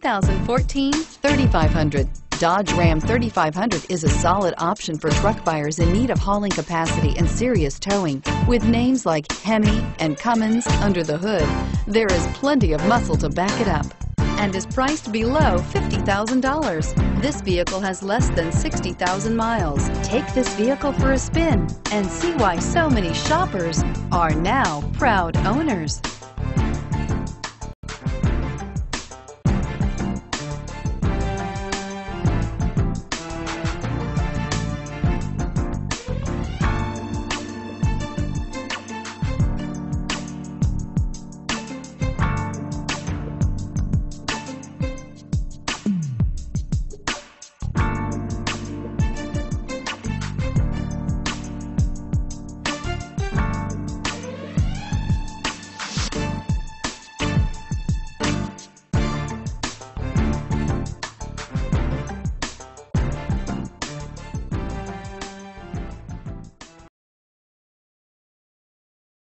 2014 3500. Dodge Ram 3500 is a solid option for truck buyers in need of hauling capacity and serious towing. With names like Hemi and Cummins under the hood, there is plenty of muscle to back it up and is priced below $50,000. This vehicle has less than 60,000 miles. Take this vehicle for a spin and see why so many shoppers are now proud owners.